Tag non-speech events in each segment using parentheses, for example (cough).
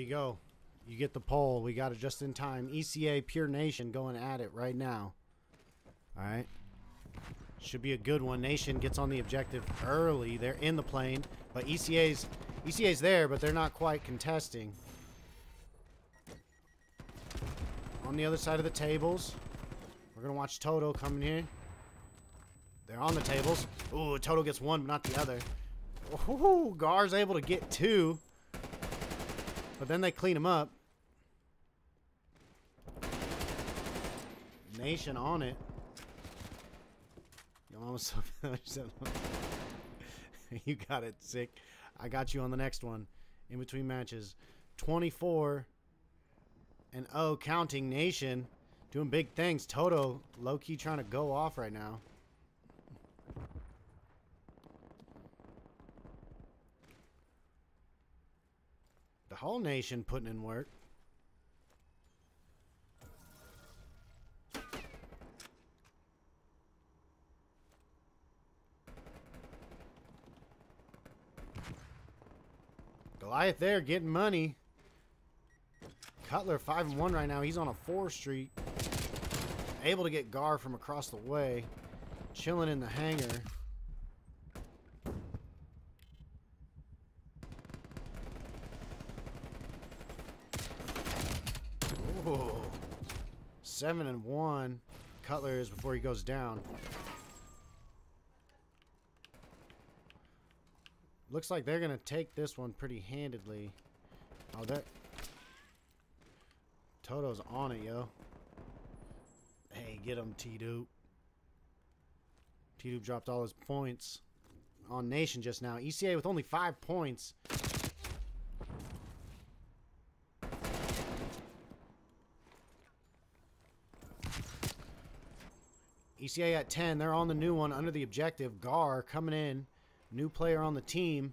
you go. You get the poll. We got it just in time. ECA Pure Nation going at it right now. All right. Should be a good one. Nation gets on the objective early. They're in the plane, but ECA's ECA's there, but they're not quite contesting. On the other side of the tables, we're gonna watch Toto coming here. They're on the tables. Ooh, Toto gets one, but not the other. Ooh, Gar's able to get two. But then they clean him up. Nation on it. Mama's so (laughs) You got it, sick. I got you on the next one. In between matches. 24 and oh, counting Nation. Doing big things. Toto low key trying to go off right now. Whole nation putting in work. Goliath there getting money. Cutler 5 and 1 right now. He's on a 4 streak. Able to get Gar from across the way. Chilling in the hangar. Ooh. 7 and 1. Cutler is before he goes down. Looks like they're to take this one pretty handedly. Oh, that. Toto's on it, yo. Hey, get him, T-Doop. T-Doop dropped all his points on Nation just now. ECA with only five points. ECA at 10. They're on the new one under the objective. Gar coming in. New player on the team.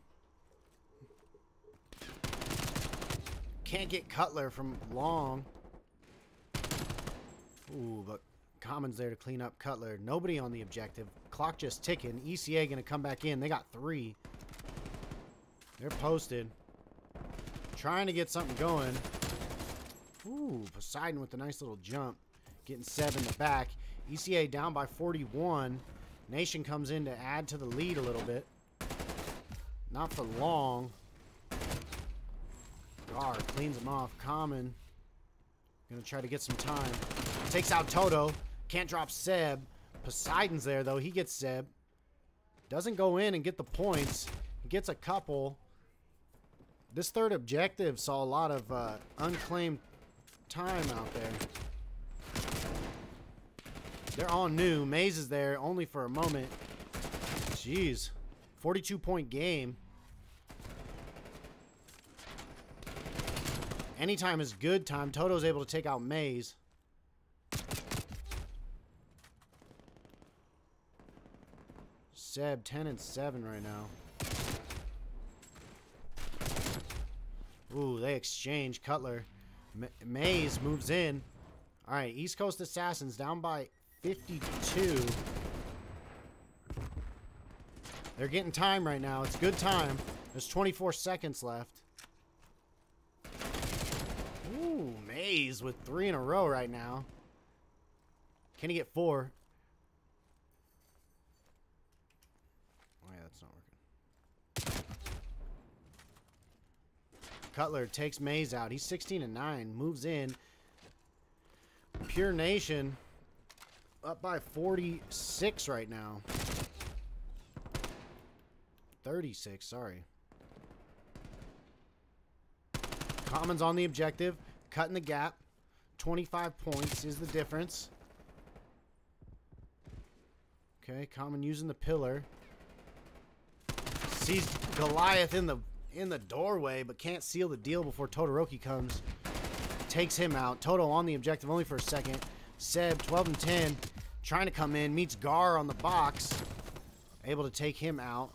Can't get Cutler from long. Ooh, but Common's there to clean up Cutler. Nobody on the objective. Clock just ticking. ECA going to come back in. They got three. They're posted. Trying to get something going. Ooh, Poseidon with a nice little jump. Getting seven in the back. ECA down by 41. Nation comes in to add to the lead a little bit. Not for long. Gar cleans him off. Common. Gonna try to get some time. Takes out Toto. Can't drop Seb. Poseidon's there, though. He gets Seb. Doesn't go in and get the points. Gets a couple. This third objective saw a lot of uh, unclaimed time out there. They're all new. Maze is there only for a moment. Jeez. 42 point game. Anytime is good time. Toto's able to take out Maze. Seb 10 and 7 right now. Ooh, they exchange. Cutler. Ma Maze moves in. All right, East Coast Assassins down by 52. They're getting time right now. It's good time. There's 24 seconds left. Ooh, Maze with three in a row right now. Can he get four? Oh, yeah, that's not working. Cutler takes Maze out. He's 16 and 9. Moves in. Pure Nation up by 46 right now. 36, sorry. Commons on the objective, cutting the gap. 25 points is the difference. Okay, Common using the pillar. Sees Goliath in the in the doorway, but can't seal the deal before Todoroki comes. Takes him out. Toto on the objective only for a second. Seb, 12 and 10, trying to come in. Meets Gar on the box. Able to take him out.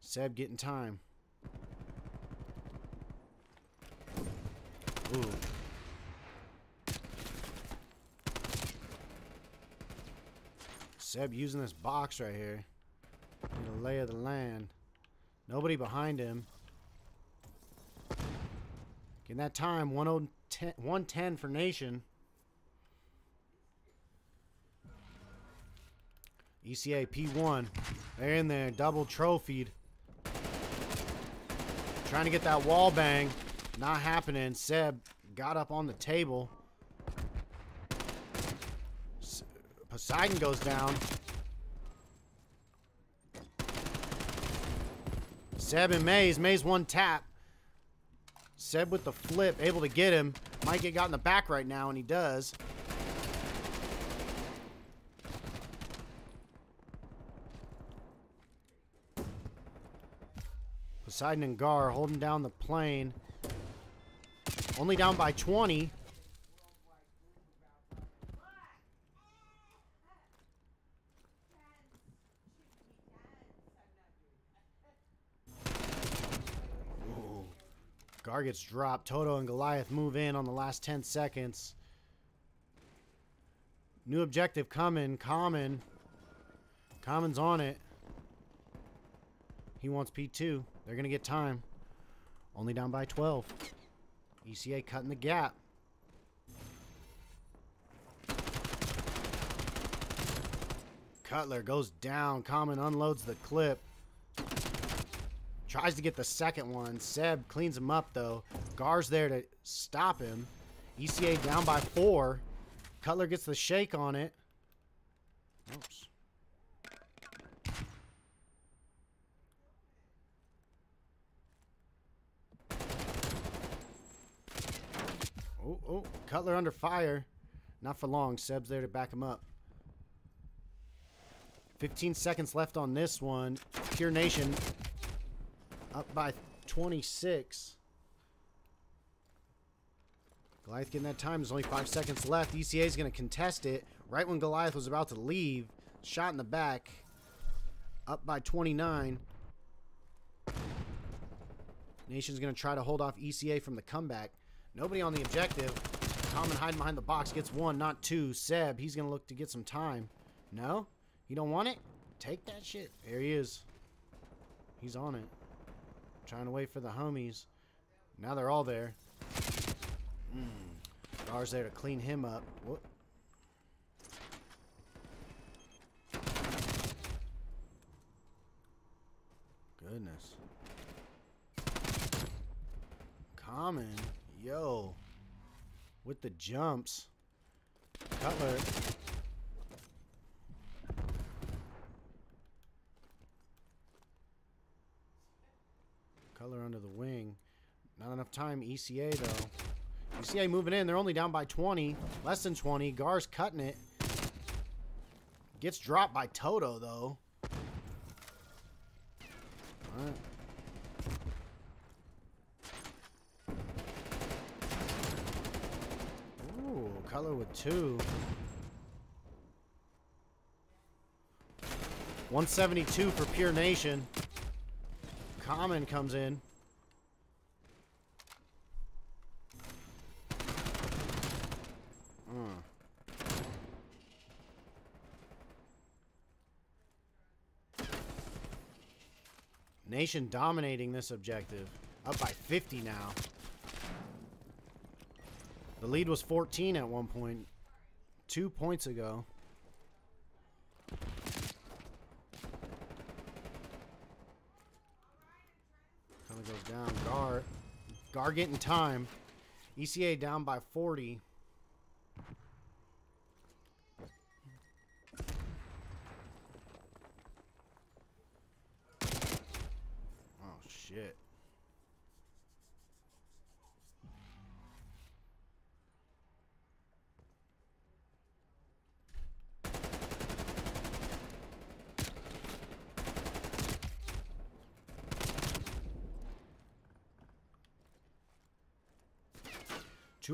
Seb getting time. Ooh. Seb using this box right here. Need a lay of the land. Nobody behind him. Getting that time, 110, 110 for Nation. ECA P1. They're in there, double trophied. Trying to get that wall bang. Not happening. Seb got up on the table. Poseidon goes down. Seb and Maze. Maze one tap. Seb with the flip, able to get him. Might get got in the back right now, and he does. Poseidon and Gar holding down the plane. Only down by 20. Ooh. Gar gets dropped. Toto and Goliath move in on the last 10 seconds. New objective coming. Common. Common's on it. He wants P2. They're going to get time. Only down by 12. ECA cutting the gap. Cutler goes down. Common unloads the clip. Tries to get the second one. Seb cleans him up, though. Gar's there to stop him. ECA down by four. Cutler gets the shake on it. Oops. Oh, oh, Cutler under fire. Not for long. Seb's there to back him up. 15 seconds left on this one. Pure Nation up by 26. Goliath getting that time. There's only five seconds left. ECA is going to contest it. Right when Goliath was about to leave. Shot in the back. Up by 29. Nation's going to try to hold off ECA from the comeback. Nobody on the objective. Common hiding behind the box. Gets one, not two. Seb, he's going to look to get some time. No? You don't want it? Take that shit. There he is. He's on it. Trying to wait for the homies. Now they're all there. Mm. There to clean him up. What? Goodness. Common. Yo. With the jumps. Cutler. Cutler under the wing. Not enough time. ECA, though. ECA moving in. They're only down by 20. Less than 20. Gar's cutting it. Gets dropped by Toto, though. Alright. Ooh, color with two. 172 for Pure Nation. Common comes in. Uh. Nation dominating this objective. Up by 50 now. The lead was 14 at one point. Two points ago. Kind of goes down. Gar. Gar getting time. ECA down by 40. Oh, shit.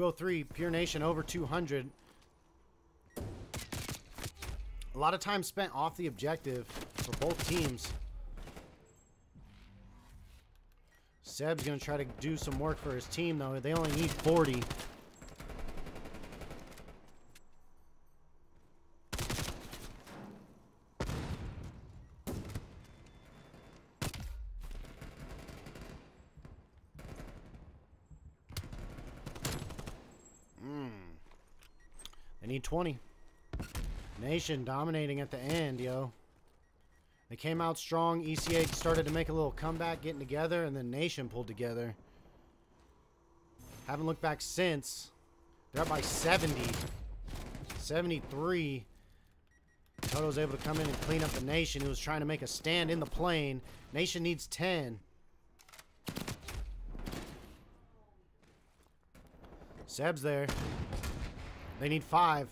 Two oh three, Pure Nation over two hundred. A lot of time spent off the objective for both teams. Seb's gonna try to do some work for his team though. They only need 40. 20. Nation dominating at the end, yo. They came out strong. ECA started to make a little comeback, getting together, and then Nation pulled together. Haven't looked back since. They're up by 70. 73. Toto's able to come in and clean up the Nation, who was trying to make a stand in the plane. Nation needs 10. Seb's there. They need five.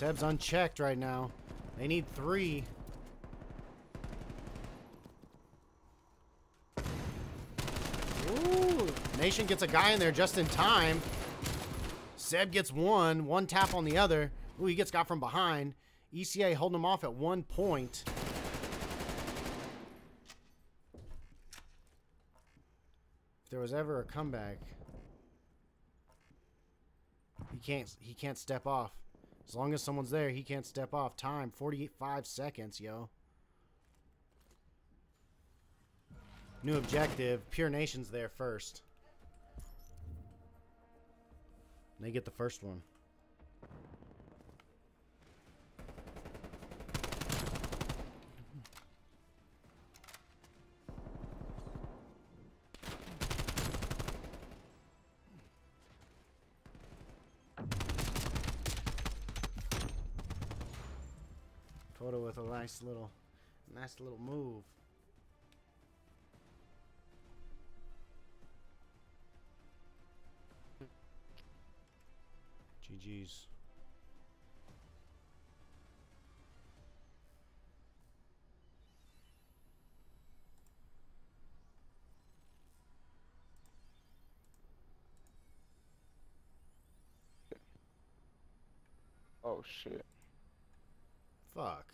Seb's unchecked right now. They need three. Ooh, Nation gets a guy in there just in time. Seb gets one, one tap on the other. Ooh, he gets got from behind. ECA holding him off at one point. If there was ever a comeback, he can't he can't step off. As long as someone's there, he can't step off. Time 45 seconds, yo. New objective. Pure Nation's there first. They get the first one. Nice little, nice little move. GG's. Oh shit. Fuck.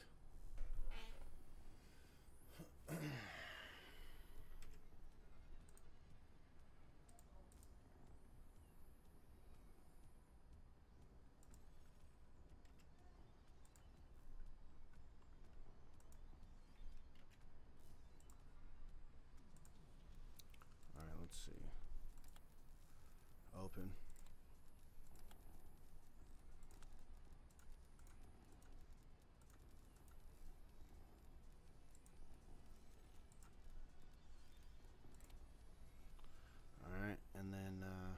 All right, let's see. Open. All right, and then uh,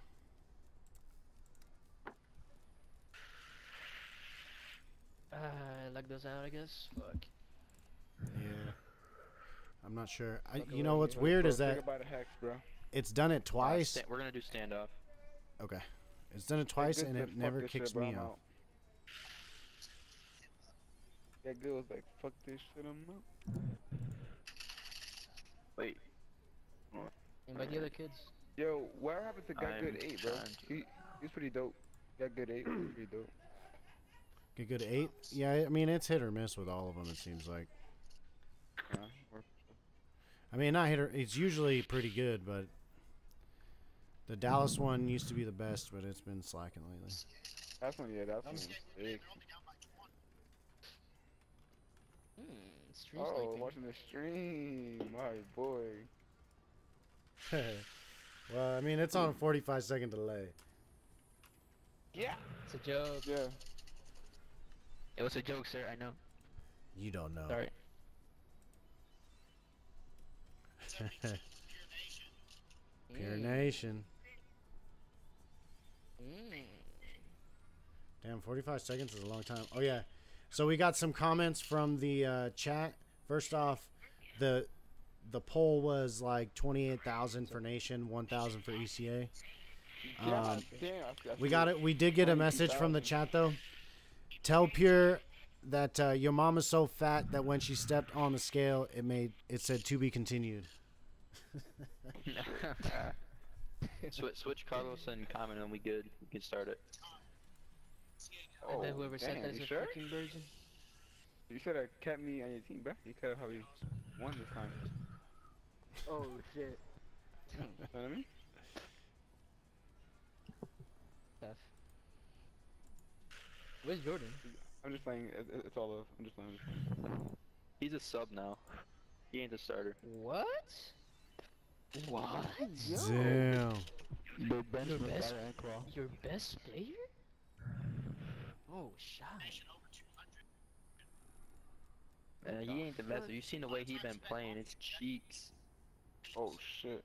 Uh, luck goes out, I guess. Fuck. yeah, I'm not sure. I, you know what's weird is that about a hex, bro. it's done it twice. Sta- we're gonna do standoff. Okay, it's done it twice, and it never kicks shit, me I'm out. That girl was like, fuck this shit, I'm out. Wait, Invite the other kids. Yo, what happened to Got Good I'm 8, bro? He, he's pretty dope. Got Good 8, pretty dope. Get good eight. Yeah, I mean it's hit or miss with all of them. It seems like. I mean, not hit or. It's usually pretty good, but the Dallas one used to be the best, but it's been slacking lately. That's one, yeah, that's one. was big. Hmm, Oh, sniping. watching the stream, my boy. (laughs) well, I mean, it's on a 45 second delay. Yeah. It's a joke. Yeah. It was a joke, sir. I know. You don't know. Sorry. (laughs) Pure Mm, Nation. mm. Damn, 45 seconds is a long time. Oh yeah. So we got some comments from the uh, chat. First off, the the poll was like 28,000 for Nation, 1,000 for ECA. Um, damn. I, I We got it. it. We did get a message from the chat though. Tell Pure that uh, your mom is so fat that when she stepped on the scale, it made it said to be continued. (laughs) switch, switch Carlos and comment, and we good. We can start it. And then Oh, whoever said damn, that is you a sure? fucking virgin. You should have kept me on your team, bro. You could have probably won this time. Oh shit. You know what I mean? Tough. Where's Jordan? I'm just playing. It, it- it's all love. I'm just playing. I'm just playing. He's a sub now. He ain't a starter. What? What? Damn. The Your best, your best player? Oh, shot. Man, he ain't the messer. You seen the way he been playing? It's cheeks. Oh shit.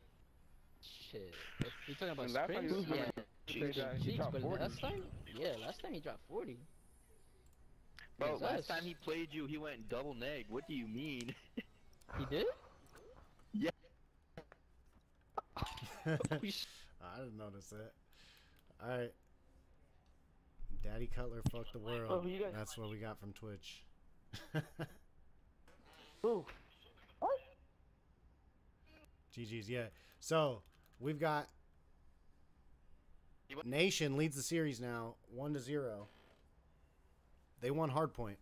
Shit. If you talking about And last time springs, you- yeah. Uh, cheeks, cheeks, but 40. last time, yeah, last time he dropped 40. Bro, Yes, last time he played you, he went double neg. What do you mean? He did? (laughs) Yeah. (laughs) I didn't notice that. All right. Daddy Cutler fucked the world. Oh, you guys- That's what we got from Twitch. Ooh. (laughs) GG's, yeah. So we've got Nation leads the series now, one to zero. They won hardpoint.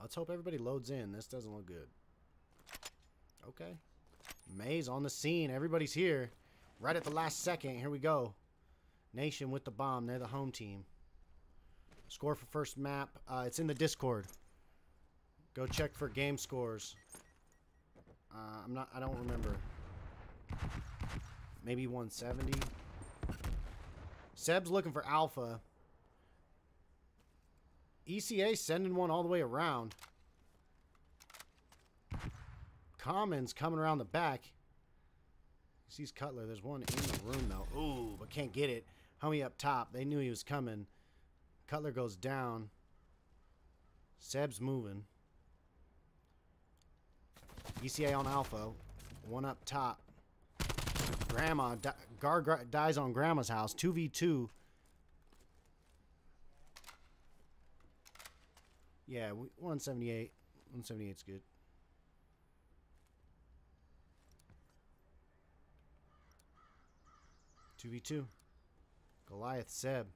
Let's hope everybody loads in. This doesn't look good. Okay. Maze on the scene. Everybody's here. Right at the last second. Here we go. Nation with the bomb. They're the home team. Score for first map. Uh, it's in the Discord. Go check for game scores. Uh, I'm not. I don't remember. Maybe 170. Seb's looking for alpha. ECA sending one all the way around. Commons coming around the back. He Sees Cutler. There's one in the room though. Ooh, but can't get it. Homie up top. They knew he was coming. Cutler goes down. Seb's moving. ECA on Alpha. One up top. Grandma. Di- Gar gra- dies on Grandma's house. 2v2. Yeah, we, 178. 178's good. Two v two. Goliath, Seb.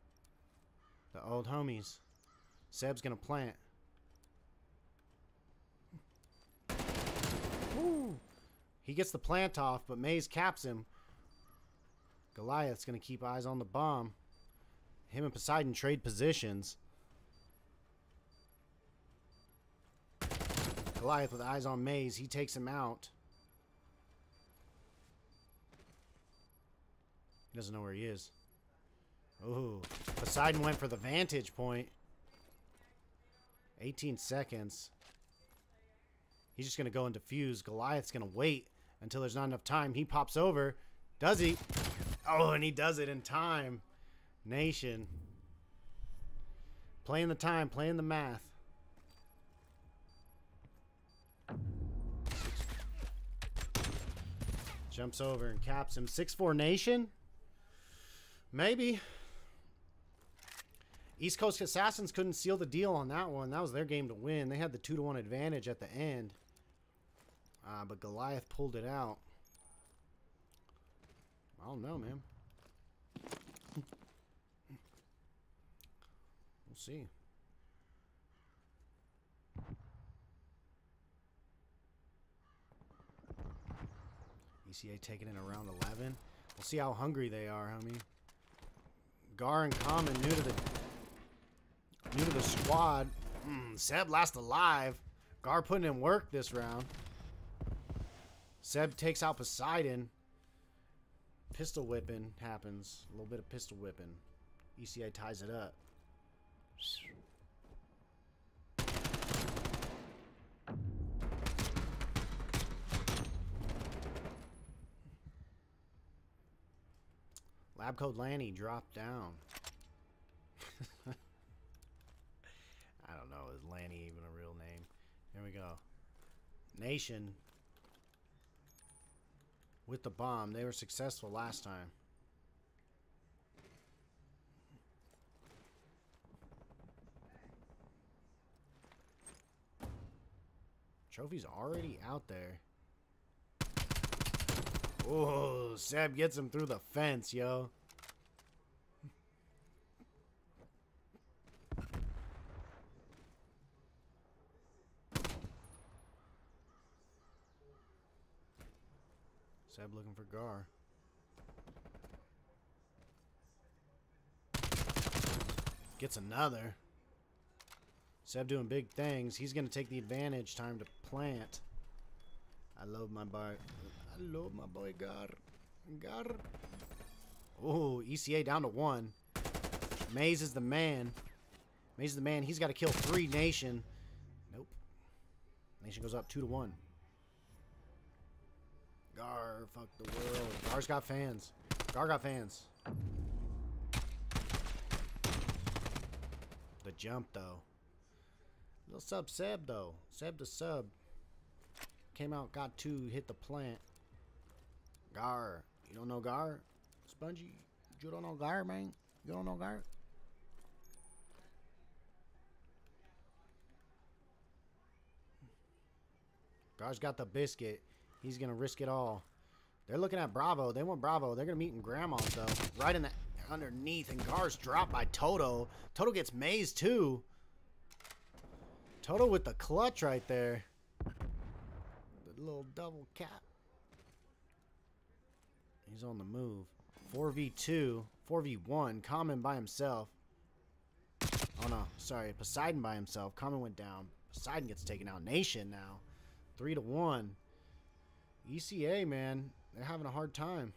The old homies. Seb's gonna plant. Woo! He gets the plant off, but Maze caps him. Goliath's gonna keep eyes on the bomb. Him and Poseidon trade positions. Goliath with eyes on Maze. He takes him out. He doesn't know where he is. Ooh. Poseidon went for the vantage point. 18 seconds. He's just going to go and defuse. Goliath's going to wait until there's not enough time. He pops over. Does he? Oh, and he does it in time. Nation. Playing the time, playing the math. Jumps over and caps him. 6-4 Nation? Maybe. East Coast Assassins couldn't seal the deal on that one. That was their game to win. They had the 2 to 1 advantage at the end. Uh, but Goliath pulled it out. I don't know, man. We'll see. ECA taking it around 11. We'll see how hungry they are, homie. Gar and Common new to the new to the squad. Mm, Seb last alive. Gar putting in work this round. Seb takes out Poseidon. Pistol whipping happens. A little bit of pistol whipping. ECA ties it up. Lab Code Lanny dropped down. I don't know. Is Lanny even a real name? Here we go. Nation with the bomb. They were successful last time. Trophy's already out there. Oh, Seb gets him through the fence, yo. Seb looking for Gar. Gets another. Seb doing big things. He's going to take the advantage. Time to plant. I love my boy. Love my boy Gar. Gar. Oh, ECA down to one. Maze is the man. Maze is the man. He's got to kill three Nation. Nope. Nation goes up two to one. Gar, fuck the world. Gar's got fans. Gar got fans. The jump though. Little sub Seb though. Seb to sub. Came out, got two, hit the plant. Gar. You don't know Gar? Spongy. You don't know Gar, man? You don't know Gar? Gar's got the biscuit. He's gonna risk it all. They're looking at Bravo. They want Bravo. They're gonna meet in Grandma's though. Right in the underneath. And Gar's dropped by Toto. Toto gets mazed too. Toto with the clutch right there. The little double cap. He's on the move. 4v2. 4v1. Common by himself. Oh no, sorry. Poseidon by himself. Common went down. Poseidon gets taken out. Nation now. 3 to 1. ECA, man. They're having a hard time.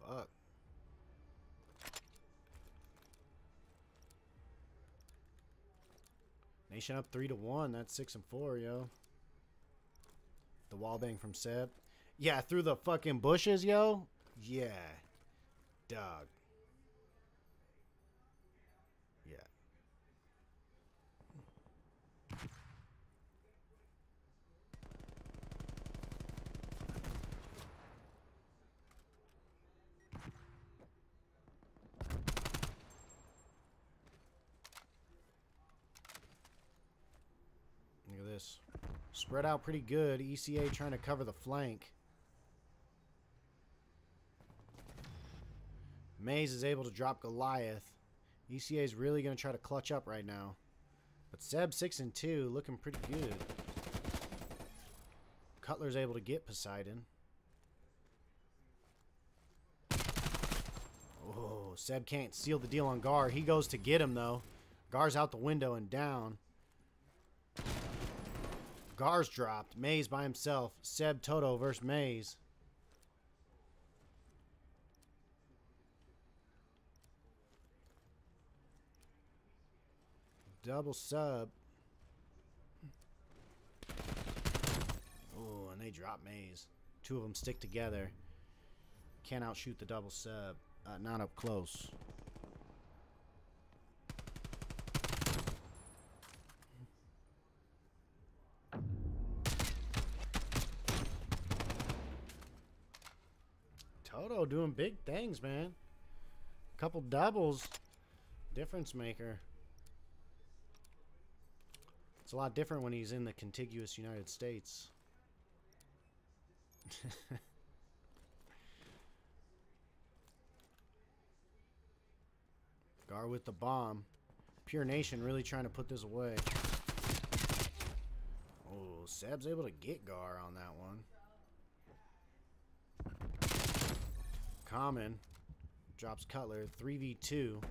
Fuck. Nation up three to one. That's six and four, yo. The wall bang from Seb. Yeah, through the fucking bushes, yo. Yeah, dog. Yeah. Look at this. Spread out pretty good. ECA trying to cover the flank. Maze is able to drop Goliath. ECA is really going to try to clutch up right now. But Seb 6 and 2 looking pretty good. Cutler's able to get Poseidon. Oh, Seb can't seal the deal on Gar. He goes to get him though. Gar's out the window and down. Gar's dropped. Maze by himself. Seb Toto versus Maze. Double sub. Oh, and they drop Maze. Two of them stick together. Can't outshoot the double sub. Uh, not up close. Toto doing big things, man. Couple doubles. Difference maker. It's a lot different when he's in the contiguous United States. (laughs) Gar with the bomb. Pure Nation really trying to put this away. Oh, Seb's able to get Gar on that one. Common. Drops Cutler. 3v2.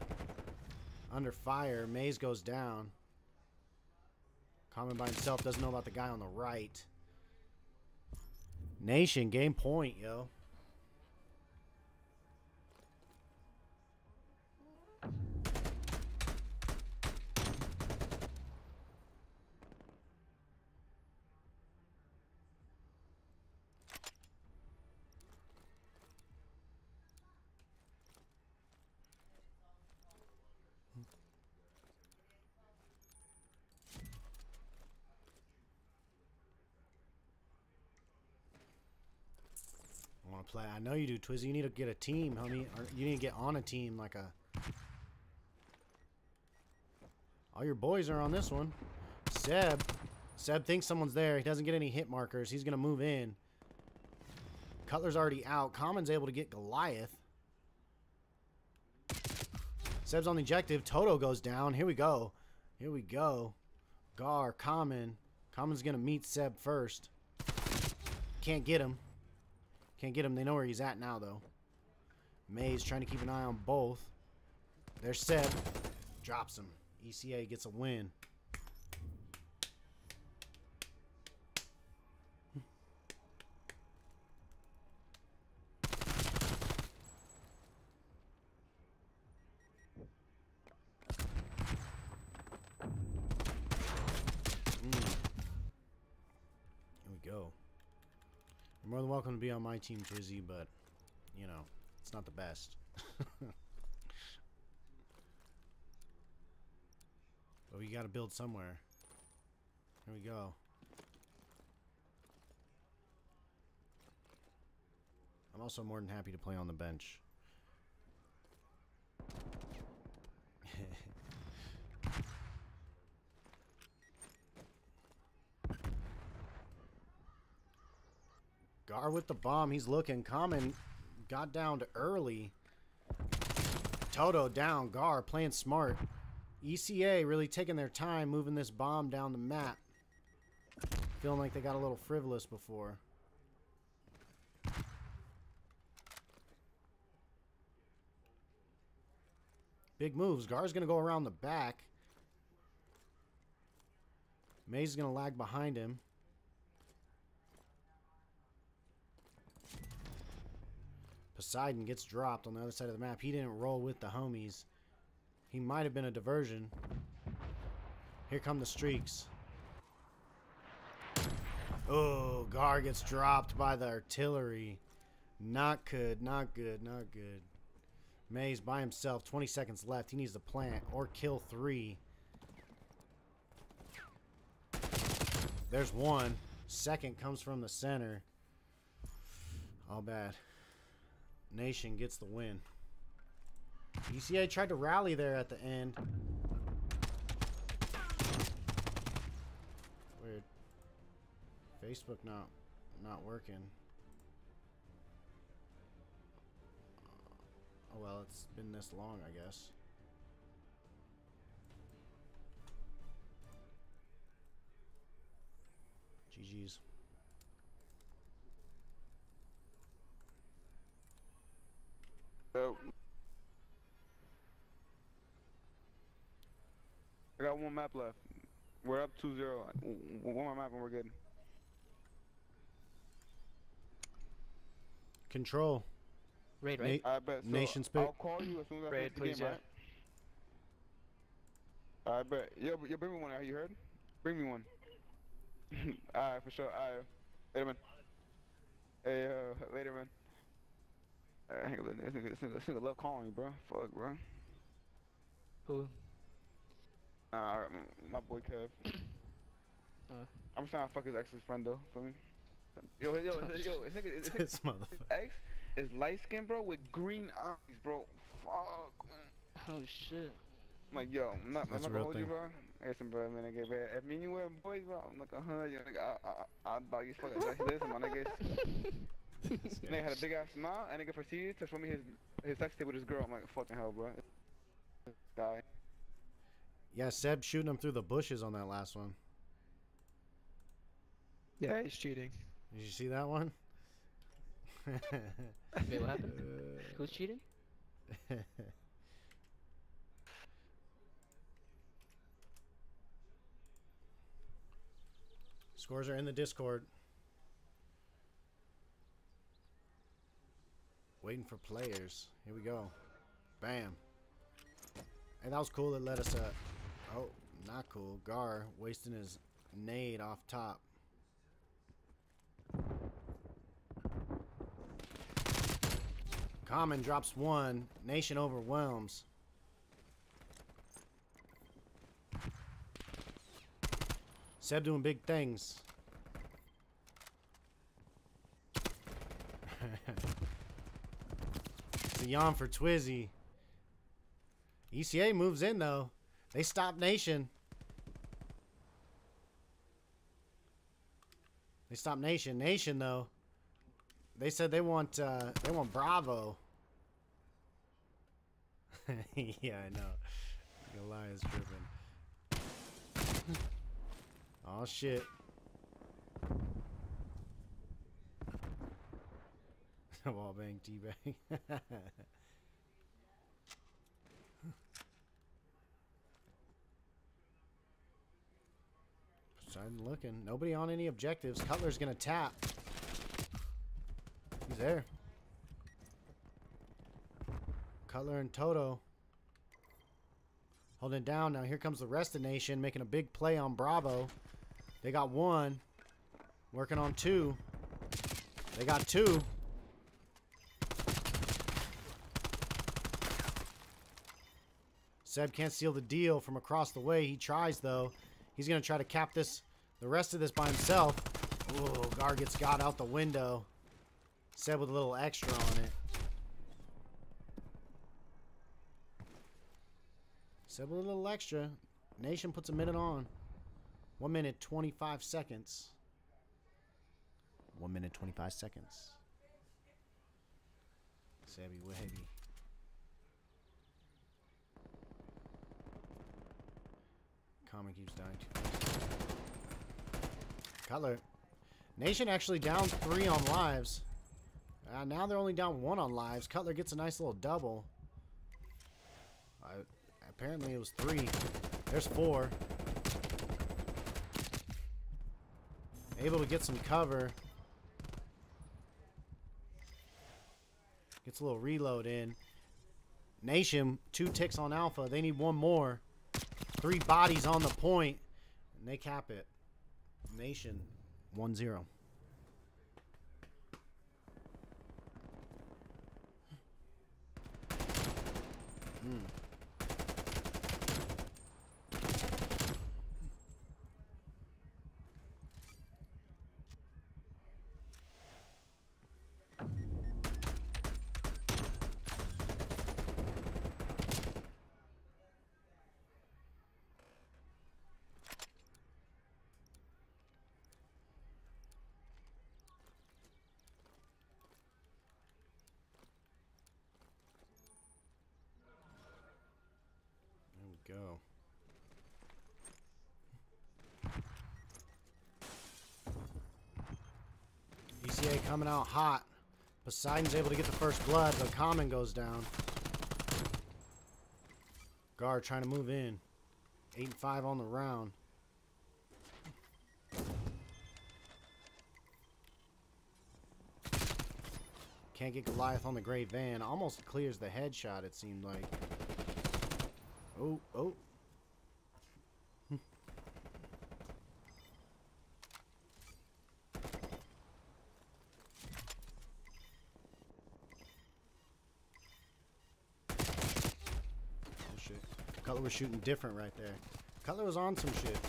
Under fire. Maze goes down. Common by himself. Doesn't know about the guy on the right. Nation. Game point, yo. Play. I know you do, Twizzy. You need to get a team, homie. Or you need to get on a team like a. All your boys are on this one. Seb. Seb thinks someone's there. He doesn't get any hit markers. He's going to move in. Cutler's already out. Common's able to get Goliath. Seb's on the objective. Toto goes down. Here we go. Here we go. Gar, Common. Common's going to meet Seb first. Can't get him. Can't get him. They know where he's at now, though. Maze trying to keep an eye on both. There's Seb. Drops him. ECA gets a win. more than welcome to be on my team, Twizzy, but, you know, it's not the best. (laughs) but we gotta build somewhere. Here we go. I'm also more than happy to play on the bench. Gar with the bomb. He's looking. Common got down to early. Toto down. Gar playing smart. ECA really taking their time moving this bomb down the map. Feeling like they got a little frivolous before. Big moves. Gar's going to go around the back. Maze is going to lag behind him. Poseidon gets dropped on the other side of the map. He didn't roll with the homies. He might have been a diversion. Here come the streaks. Oh, Gar gets dropped by the artillery. Not good, not good, not good. Maze by himself, 20 seconds left. He needs to plant or kill three. There's one. Second comes from the center. All bad. Nation gets the win. ECA tried to rally there at the end. Weird. Facebook not not working. Oh well, it's been this long, I guess. GG's. So, I got one map left. We're up 2-0. One more map and we're good. Control. Raid, right? I bet. So Nation's pick. I'll call you as soon as I Raid, finish the please, game, right? I bet. Yo, yo, bring me one. Have you heard? Bring me one. (laughs) Alright, for sure. Alright. Later, man. Hey, uh, later, man. Uh, hang on, this nigga, this nigga, this nigga love calling me, bro. Fuck, bro. Who? Uh, my boy Kev. (coughs) Uh. I'm trying to fuck his ex's friend though. for me? Yo, yo, yo, this nigga, this nigga, (laughs) this his motherfucker. ex is light skinned, bro, with green eyes, bro. Fuck. Man. Oh shit. I'm like, yo, I'm not, I'm not a gonna real hold you, bro. Listen, bro, man, nigga, man. If me and you were boys, bro, I'm like, uh huh, yo, nigga, I, I, I, I'd buy you fucking Listen, my nigga, (laughs) nigga had a big ass smile, and nigga proceeded to show me his his sex tape with his girl. I'm like, fucking hell, bro. Guy. Yeah, Seb shooting him through the bushes on that last one. Yeah, he's cheating. Did you see that one? (laughs) Wait, what happened? (laughs) Who's cheating? Scores are in the Discord. Waiting for players. Here we go. Bam. And that was cool. It let us, uh... Oh, not cool. Gar wasting his nade off top. Common drops one. Nation overwhelms. Seb doing big things. (laughs) it's a yawn for Twizzy. ECA moves in though. They stop Nation. They stop Nation. Nation though. They said they want uh they want Bravo. (laughs) yeah, I know. Goliath's driven. (laughs) Oh shit. (laughs) Wall bang, Poseidon looking. Nobody on any objectives. Cutler's gonna tap. He's there. Cutler and Toto. Holding down. Now here comes the rest of the nation making a big play on Bravo. They got one. Working on two. They got two. Seb can't seal the deal from across the way. He tries, though. He's going to try to cap this, the rest of this by himself. Oh, Gar gets got out the window. Said with a little extra on it. Said with a little extra. Nation puts a minute on. One minute, 25 seconds. One minute, 25 seconds. Sebby Wahhabi. Keeps dying. Cutler. Nation actually down three on lives. Uh, now they're only down one on lives. Cutler gets a nice little double. Uh, apparently it was three. There's four. Able to get some cover. Gets a little reload in. Nation, two ticks on Alpha. They need one more. Three bodies on the point, and they cap it. Nation, 1 0. Hmm. There we go. ECA coming out hot. Poseidon's able to get the first blood, but Common goes down. Gar trying to move in. 8 and 5 on the round. Can't get Goliath on the gray van. Almost clears the headshot, it seemed like. Oh, oh. Oh shit. Cutler was shooting different right there. Cutler was on some shit.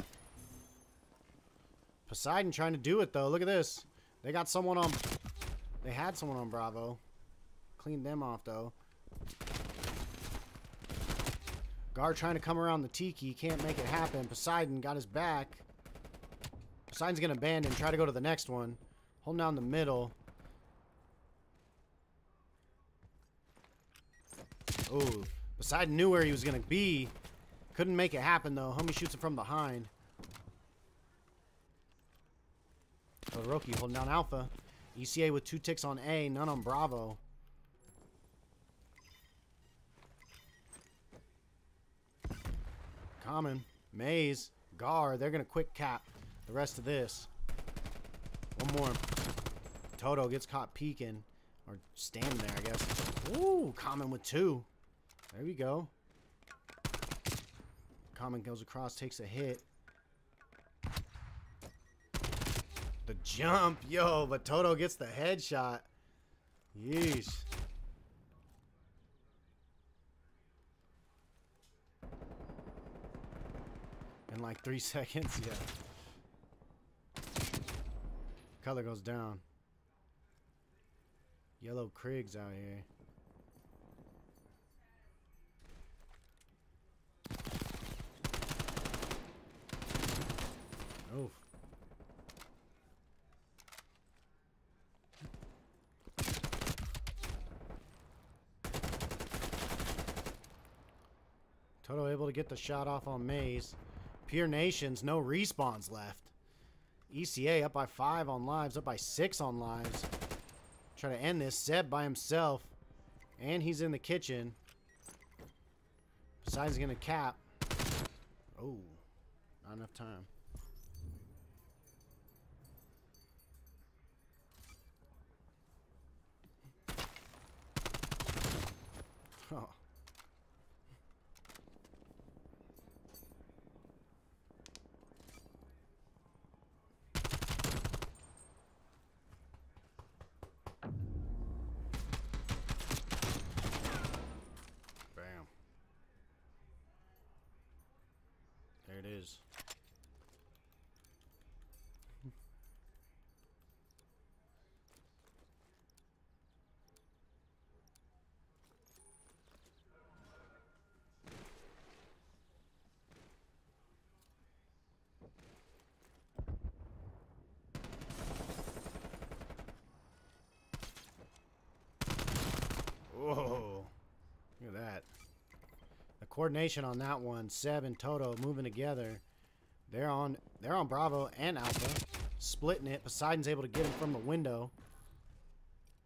Poseidon trying to do it though. Look at this. They got someone on. They had someone on Bravo. Cleaned them off though. Gar trying to come around the tiki. Can't make it happen. Poseidon got his back. Poseidon's going to abandon. Try to go to the next one. Holding down the middle. Oh, Poseidon knew where he was going to be. Couldn't make it happen, though. Homie shoots him from behind. Todoroki holding down Alpha. ECA with two ticks on A, none on Bravo. Common, Maze, Gar, they're going to quick cap the rest of this. One more. Toto gets caught peeking. Or standing there, I guess. Ooh, Common with two. There we go. Common goes across, takes a hit. The jump, yo, but Toto gets the headshot. Yeesh. In like three (laughs) seconds, yeah. Color goes down. Yellow Krig's out here. Oof. Toto able to get the shot off on Maze. Pure Nations, no respawns left. ECA up by five on lives, up by six on lives. Try to end this. Seb by himself. And he's in the kitchen. Besides, he's gonna cap. Oh, not enough time. Oh. it is. Whoa. Look at that. The coordination on that one, Seb and Toto moving together. They're on they're on Bravo and Alpha. Splitting it. Poseidon's able to get him from the window.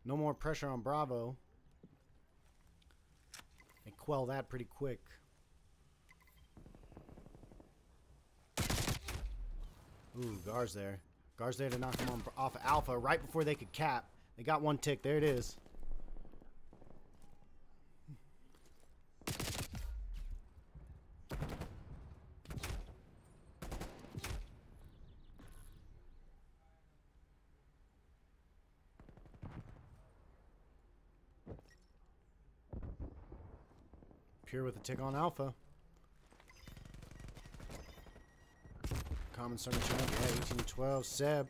No more pressure on Bravo. They quell that pretty quick. Ooh, Gar's there. Gar's there to knock him on, off of Alpha right before they could cap. They got one tick. There it is. Pure with a tick on Alpha. Common to jump. Yeah, 18 12. Seb.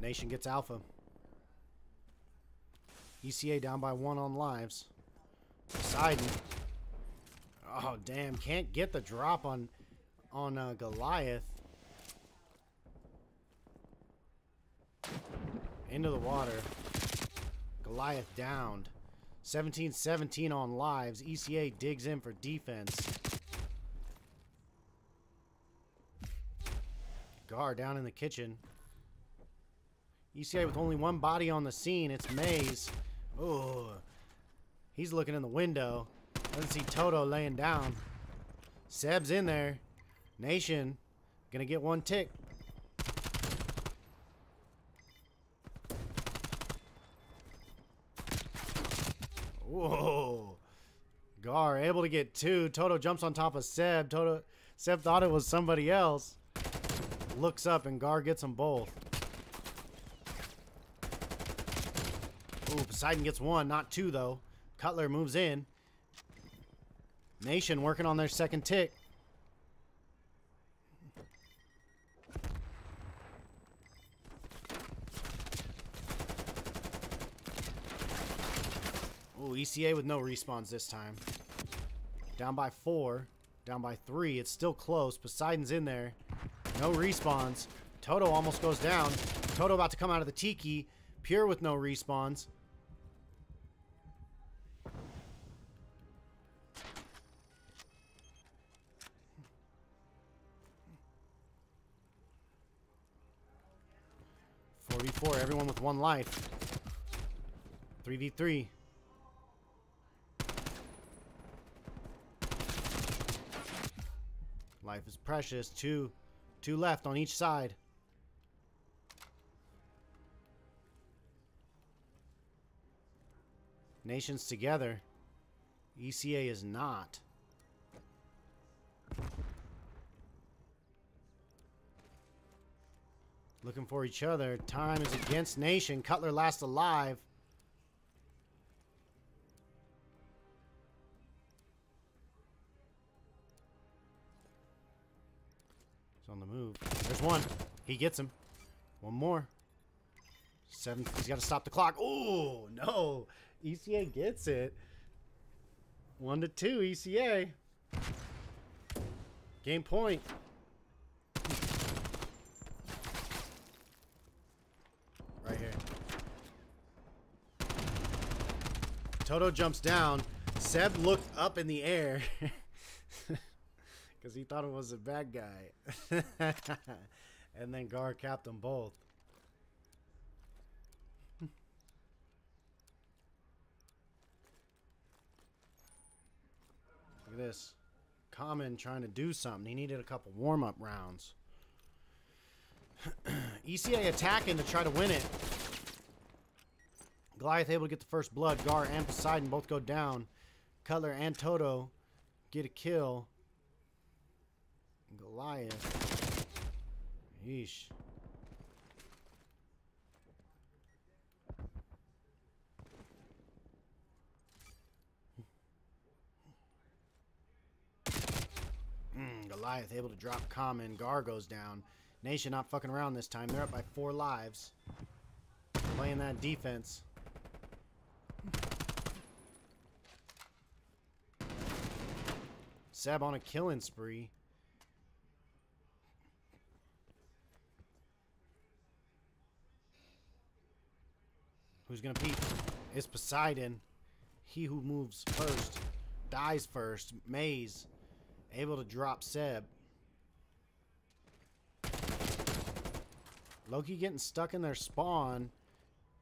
Nation gets Alpha. ECA down by one on lives. Poseidon. Oh, damn. Can't get the drop on on uh, Goliath. Into the water. Goliath downed. 17-17 on lives. ECA digs in for defense. Gar down in the kitchen. ECA with only one body on the scene. It's Maze. Oh, he's looking in the window. Doesn't see Toto laying down. Seb's in there. Nation gonna get one tick. Whoa. Gar able to get two. Toto jumps on top of Seb. Toto Seb thought it was somebody else. Looks up and Gar gets them both. Ooh, Poseidon gets one, not two though. Cutler moves in. Nation working on their second tick. Ooh, ECA with no respawns this time. Down by four. Down by three. It's still close. Poseidon's in there. No respawns. Toto almost goes down. Toto about to come out of the tiki. Pure with no respawns. Four v four. Everyone with one life. Three v three. Life is precious. Two, two left on each side. Nations together. ECA is not. Looking for each other. Time is against Nation. Cutler last alive. On the move. There's one. He gets him. One more. Seven. He's got to stop the clock. Oh, no. ECA gets it. One to two, ECA. Game point. Right here. Toto jumps down. Seb looked up in the air. (laughs) Because he thought it was a bad guy. (laughs) and then Gar capped them both. (laughs) Look at this. Common trying to do something. He needed a couple warm-up rounds. (clears throat) ECA attacking to try to win it. Goliath able to get the first blood. Gar and Poseidon both go down. Cutler and Toto get a kill. Goliath. Yeesh. Hmm, Goliath able to drop common. Gar goes down. Nation not fucking around this time. They're up by four lives. Playing that defense. Seb on a killing spree. Who's gonna peek? It's Poseidon. He who moves first dies first. Maze able to drop Seb. Loki getting stuck in their spawn.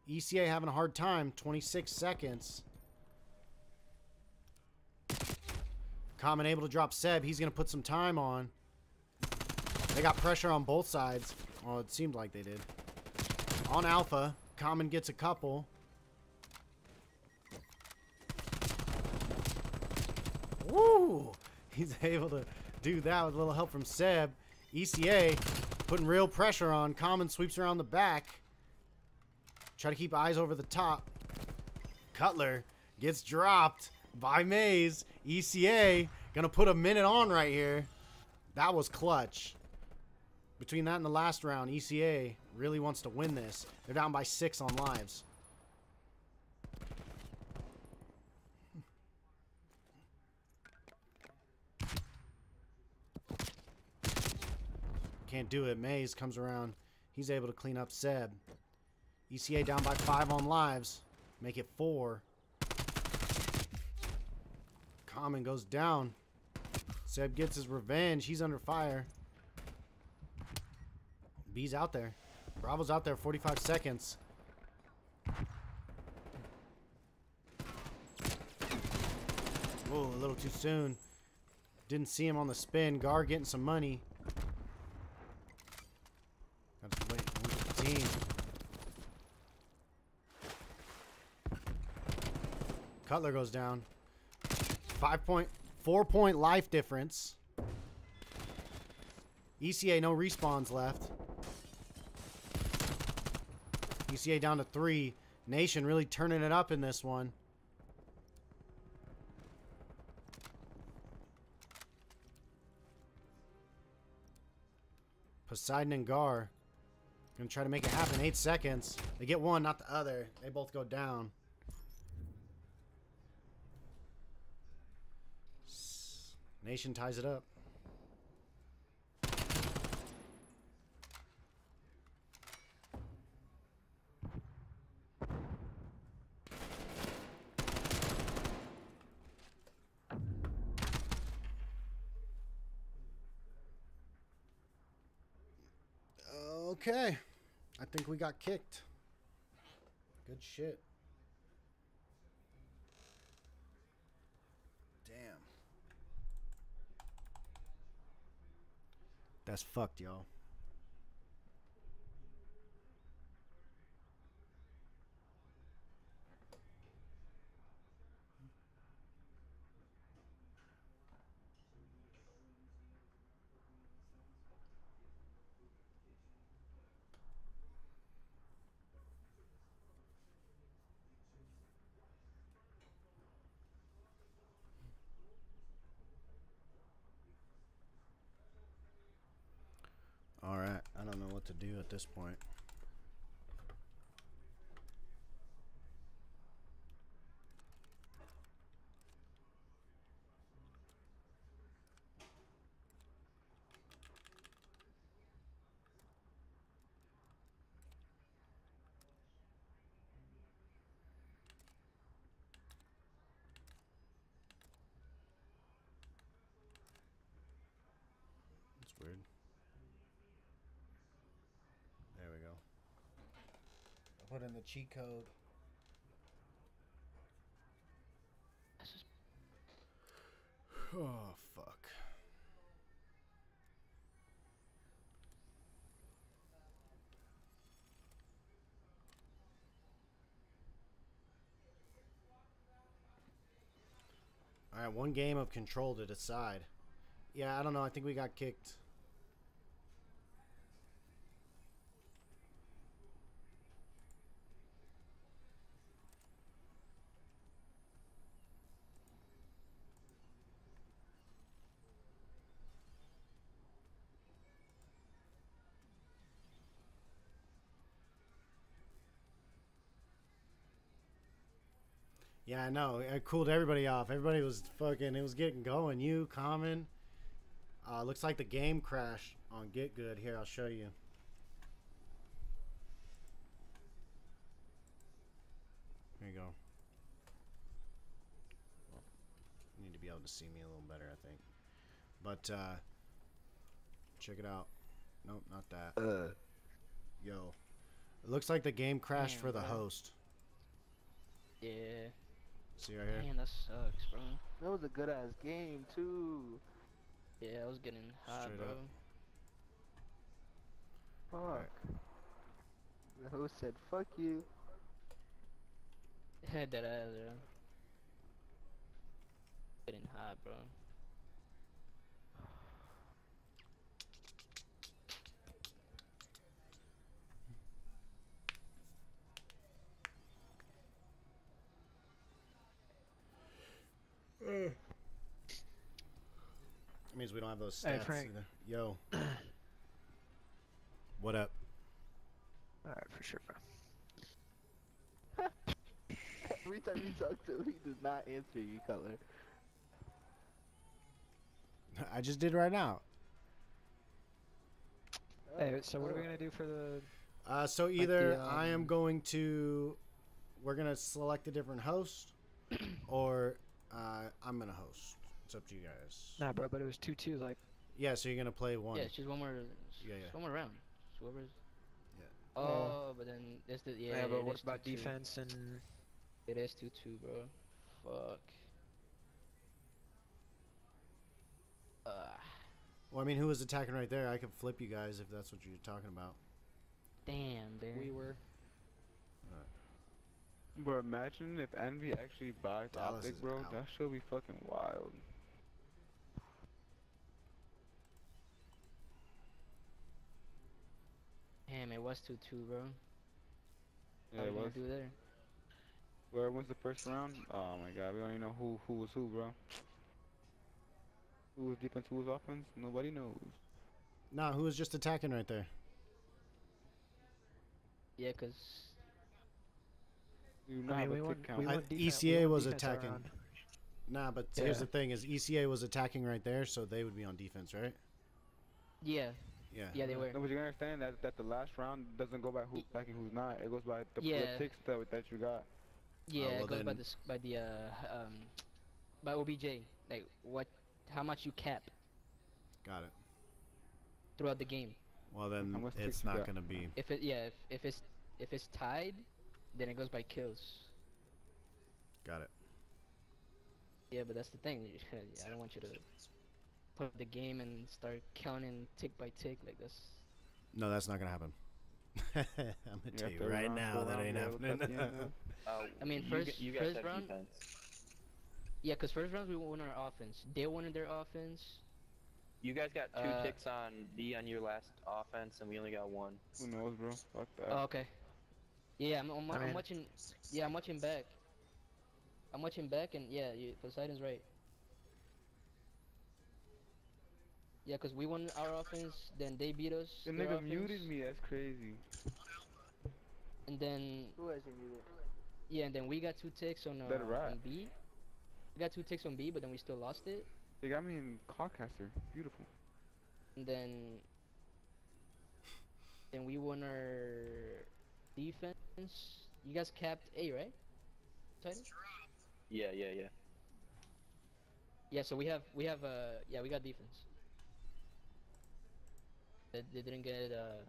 ECA having a hard time. 26 seconds. Common able to drop Seb. He's going to put some time on. They got pressure on both sides. Well, it seemed like they did. On Alpha, Common gets a couple. Woo! (laughs) He's able to do that with a little help from Seb. ECA putting real pressure on. Common sweeps around the back. Try to keep eyes over the top. Cutler gets dropped by Maze. ECA gonna put a minute on right here. That was clutch. Between that and the last round, ECA really wants to win this. They're down by six on lives. Can't do it. Maze comes around. He's able to clean up Seb. ECA down by five on lives. Make it four. Common goes down. Seb gets his revenge. He's under fire. B's out there. Bravo's out there. 45 seconds. Whoa, a little too soon. Didn't see him on the spin. Gar getting some money. Got to wait for the team. Cutler goes down. Five point, four point life difference. ECA, no respawns left. ECA down to three. Nation really turning it up in this one. Poseidon and Gar. Gonna try to make it happen. Eight seconds. They get one, not the other. They both go down. Nation ties it up. Okay. I think we got kicked. Good shit. Damn. That's fucked, y'all. Alright, I don't know what to do at this point. That's weird. There we go. Put in the cheat code. Oh, fuck. All right, one game of control to decide. Yeah, I don't know. I think we got kicked. Yeah, I know. It cooled everybody off. Everybody was fucking. It was getting going. You, Common. Uh, looks like the game crashed on Get Good. Here, I'll show you. There you go. You need to be able to see me a little better, I think. But uh, check it out. Nope, not that. Uh, Yo, it looks like the game crashed Damn, for the bro. host. Yeah. See right here. Man, that sucks, bro. that was a good ass game too. Yeah, I was getting hot, Straight bro. up. Fuck. Alright. The host said, "Fuck you." Had that ass, bro. Getting hot, bro. It means we don't have those stats Hey, stats Frank. either. Yo. (clears throat) what up? All right, for sure, bro. (laughs) Every time you talk to him, he does not answer you, color. (laughs) I just did right now. Hey, so what are we gonna do for the? Uh, so either the, I am um, going to, we're gonna select a different host, (clears throat) or uh, I'm gonna host. It's up to you guys. Nah, bro, but it was two two. Like, Yeah, so you're gonna play one. Yeah, it's just one more. Yeah, yeah. One more round. Just whoever's. Yeah. Oh, but then there's the yeah. yeah, but it what is about 2-2. defense and? It is two two, bro. Fuck. Uh, Well, I mean, who was attacking right there? I could flip you guys if that's what you're talking about. damn, Barry. We were. Bro, imagine if Envy actually buys Dallas Optic, bro. out. That should be fucking wild. Damn, it was two two, bro. Yeah, How it you gonna was. do there? Where was the first round? Oh my god, we don't even know who who was who, bro. Who was defense, who was offense? Nobody knows. Nah, who was just attacking right there? Yeah, cause We do not I mean, we won. We won defen- we ECA was attacking. Nah, but here's the thing: is ECA was attacking right there, so they would be on defense, right? yeah, Yeah. yeah, they were. No, but you understand that that the last round doesn't go by who's attacking, who's not. It goes by the, Yeah. the ticks that that you got. Yeah, well it goes by then- the by the uh um by OBJ. Like what, how much you cap Got it. throughout the game. Well, then it's not gonna be. If it yeah, if, if it's if it's tied, then it goes by kills. Got it. Yeah, but that's the thing. I don't want you to put the game and start counting tick by tick like this. No, that's not gonna happen. (laughs) I'm gonna Yeah, tell you right round, now that round, ain't yeah, look at happening. the end, man. Uh, I mean, first- g- you first round- defense. Yeah, cause first round we won our offense. They wanted their offense. You guys got two Uh, ticks on D on your last offense, and we only got one. Who knows, bro? Fuck that. Oh, okay. Yeah, I'm, I'm, I I'm watching. Yeah, I'm watching back. I'm watching back, and yeah, you, Poseidon's right. Yeah, cause we won our offense, then they beat us. the nigga offense, muted me. That's crazy. And then Who has you muted? yeah, and then we got two ticks on uh, Let it ride. on B. We got two ticks on B, but then we still lost it. They got me in Cloudcaster. Beautiful. And then then we won our defense. You guys capped A, right? Poseidon? Yeah, yeah, yeah. Yeah, so we have we have uh yeah we got defense. They, they didn't get uh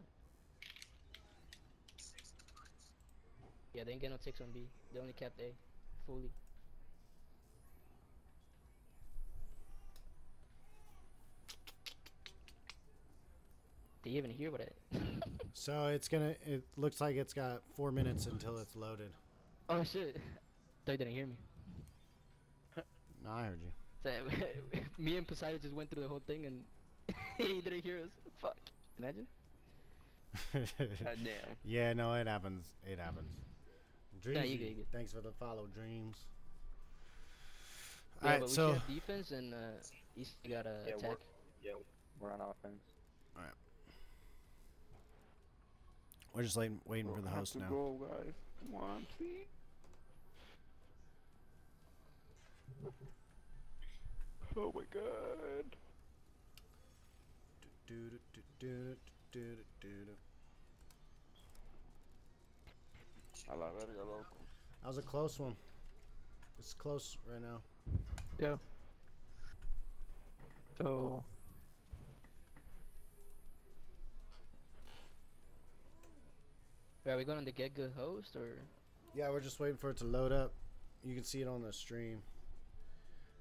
yeah they didn't get no ticks on B. They only kept A fully. They even hear what I (laughs) So it's gonna. It looks like it's got four minutes until it's loaded. Oh shit! (laughs) They didn't hear me. No, I heard you. (laughs) So, me and Poseidon just went through the whole thing and he didn't hear us. Fuck. Imagine. God damn. yeah, no, it happens. It happens. Dreams. Nah, you good, you good. Thanks for the follow, dreams. Yeah, Alright, but we so have defense and uh, East got a Yeah, attack. we're, yeah, we're on offense. We're just waiting, waiting Bro, for the have host now. Go, guys. Come on, please. Oh my god. Do, do, do, do, do, do, do, do. A la verga, loco. That was a close one. It's close right now. Yeah. So Are we going to get good host or? Yeah, we're just waiting for it to load up. You can see it on the stream.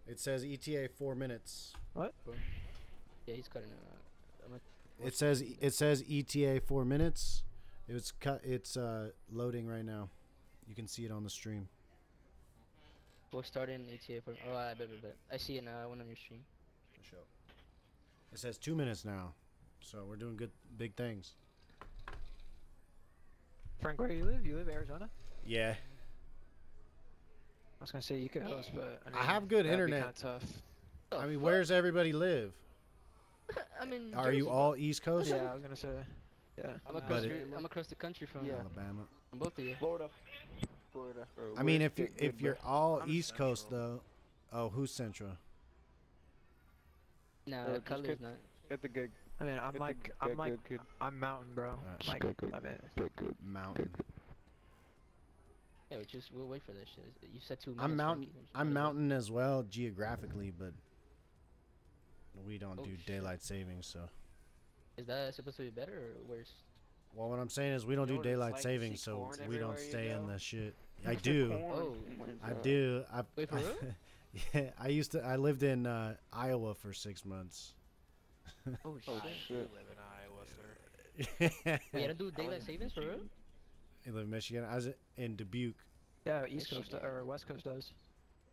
It says ETA four minutes. What? Yeah, he's cutting it out. I'm a, It says it says ETA four minutes. It was cut. It's uh, loading right now. You can see it on the stream. we'll start in ETA for. Oh, I bet, bet, bet. I see it now. I went on your stream. It says two minutes now, so we're doing good, big things. Frank, where do you live? You live in Arizona? Yeah, I was gonna say you could host, but I, I have good that'd be internet. tough. I mean, where's everybody live? (laughs) I mean, Are you all East Coast? Yeah, I was gonna say. Yeah. I'm across, it- the- I'm across the country from, Yeah. Alabama. from both of you. Florida. Florida. Bro, I mean, if you good, good, if bro. you're all I'm East Coast though, oh, who's Central? No, Yeah, uh, just not. Get the good, I mean, I'm get like, the, I'm get like, good. I'm mountain, bro. Alright. Like, Good, good. I mean, Get good. Mountain. Yeah, we just we'll wait for this shit. You said two minutes. I'm mountain. Frankie. I'm mountain as well geographically, but we don't Oh, do shit. daylight savings. So, Is that supposed to be better or worse? well, what I'm saying is we don't You know do daylight like savings, so we don't stay in the shit. (laughs) I do. Oh, I do. I, Wait, for (laughs) real? yeah, I used to. I lived in uh, Iowa for six months. (laughs) oh shit. Oh I shit. live in Iowa, sir. We had to do daylight savings for real? I live in Michigan. I was in Dubuque. yeah, East Michigan. Coast or West Coast does.